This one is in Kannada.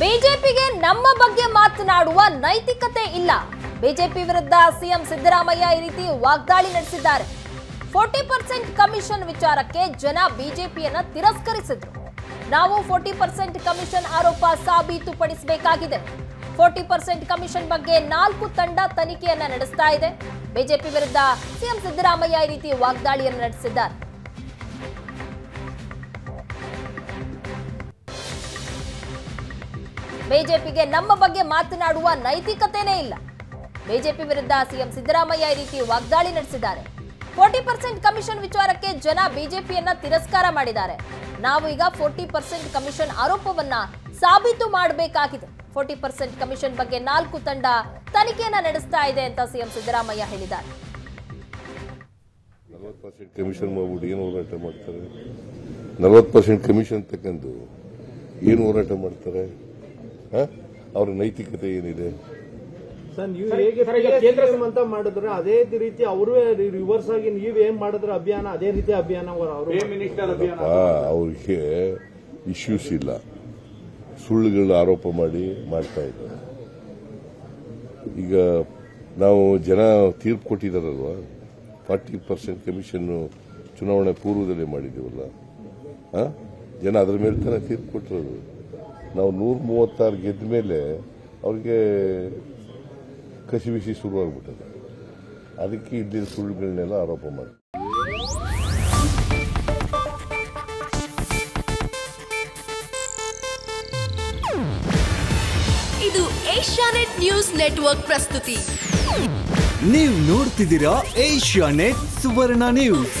ಬಿಜೆಪಿಗೆ ನಮ್ಮ ಬಗ್ಗೆ ಮಾತನಾಡುವ ನೈತಿಕತೆ ಇಲ್ಲ. ಬಿಜೆಪಿ ವಿರುದ್ಧ ಸಿಎಂ ಸಿದ್ದರಾಮಯ್ಯ ಈ ರೀತಿ ವಾಗ್ದಾಳಿ ನಡೆಸಿದ್ದಾರೆ. ಫೋರ್ಟಿ ಪರ್ಸೆಂಟ್ ಕಮಿಷನ್ ವಿಚಾರಕ್ಕೆ ಜನ ಬಿಜೆಪಿಯನ್ನ ತಿರಸ್ಕರಿಸಿದ್ರು. ನಾವು ಫೋರ್ಟಿ ಪರ್ಸೆಂಟ್ ಕಮಿಷನ್ ಆರೋಪ ಸಾಬೀತುಪಡಿಸಬೇಕಾಗಿದೆ. ಫೋರ್ಟಿ ಪರ್ಸೆಂಟ್ ಕಮಿಷನ್ ಬಗ್ಗೆ ನಾಲ್ಕು ತಂಡ ತನಿಖೆಯನ್ನ ನಡೆಸ್ತಾ ಇದೆ. ಬಿಜೆಪಿ ವಿರುದ್ಧ ಸಿಎಂ ಸಿದ್ದರಾಮಯ್ಯ ಈ ರೀತಿ ವಾಗ್ದಾಳಿಯನ್ನು ನಡೆಸಿದ್ದಾರೆ. ಬಿಜೆಪಿಗೆ ನಮ್ಮ ಬಗ್ಗೆ ಮಾತನಾಡುವ ನೈತಿಕತೆನೇ ಇಲ್ಲ. ಬಿಜೆಪಿ ವಿರುದ್ಧ ಸಿಎಂ ಸಿದ್ದರಾಮಯ್ಯ ಈ ರೀತಿ ವಾಗ್ದಾಳಿ ನಡೆಸಿದ್ದಾರೆ. ಫೋರ್ಟಿ ಪರ್ಸೆಂಟ್ ಕಮಿಷನ್ ವಿಚಾರಕ್ಕೆ ಜನ ಬಿಜೆಪಿಯನ್ನ ತಿರಸ್ಕಾರ ಮಾಡಿದ್ದಾರೆ. ನಾವು ಈಗ ಫೋರ್ಟಿ ಪರ್ಸೆಂಟ್ ಕಮಿಷನ್ ಆರೋಪವನ್ನ ಸಾಬೀತು ಮಾಡಬೇಕಾಗಿದೆ. ಫೋರ್ಟಿ ಪರ್ಸೆಂಟ್ ಕಮಿಷನ್ ಬಗ್ಗೆ ನಾಲ್ಕು ತಂಡ ತನಿಖೆಯನ್ನ ನಡೆಸ್ತಾ ಇದೆ ಅಂತ ಸಿಎಂ ಸಿದ್ದರಾಮಯ್ಯ ಹೇಳಿದ್ದಾರೆ. ಹೋರಾಟ ಮಾಡ್ತಾರೆ? ಏನು ಹೋರಾಟ ಮಾಡ್ತಾರೆ? ಅವ್ರ ನೈತಿಕತೆ ಏನಿದೆ? ಸರ್ ನೀವು ಹೇಗೆ ಕೇಂದ್ರ ಅಂತ ಮಾಡಿದ್ರೆ ಅದೇ ರೀತಿ ಅವರು ರಿವರ್ಸ್ ಆಗಿ ನೀವು ಏನ್ ಮಾಡಿದ್ರೆ ಅಭಿಯಾನ ಅದೇ ರೀತಿ ಅಭಿಯಾನ ಅವ್ರಿಗೆ ಇಶ್ಯೂಸ್ ಇಲ್ಲ. ಸುಳ್ಳುಗಳನ್ನ ಆರೋಪ ಮಾಡಿ ಮಾಡ್ತಾ ಇದ್ದಾರೆ. ಈಗ ನಾವು ಜನ ತೀರ್ಪು ಕೊಟ್ಟಿದಾರಲ್ವ? ಫಾರ್ಟಿ ಪರ್ಸೆಂಟ್ ಕಮಿಷನ್ ಚುನಾವಣೆ ಪೂರ್ವದಲ್ಲೇ ಮಾಡಿದ್ದೀವಲ್ಲ? ಜನ ಅದ್ರ ಮೇಲೆ ತಾನೇ ತೀರ್ಪು ಕೊಟ್ಟಿರೋದು ನಾವು ನೂರ ಮೂವತ್ತಾರು ಗೆದ್ದ ಮೇಲೆ ಅವ್ರಿಗೆ ಕಸಿವಿಸಿ ಶುರುವಾಗ್ಬಿಟ್ಟದೆ ಅದಕ್ಕೆ ಇದ್ದಿದ್ದ ಸುಳ್ಳುಗಳನ್ನೆಲ್ಲ ಆರೋಪ ಮಾಡಿ. ಇದು ಏಷ್ಯಾನೆಟ್ ನ್ಯೂಸ್ ನೆಟ್ವರ್ಕ್ ಪ್ರಸ್ತುತಿ. ನೀವು ನೋಡ್ತಿದ್ದೀರಾ ಏಷ್ಯಾ ನೆಟ್ ಸುವರ್ಣ ನ್ಯೂಸ್.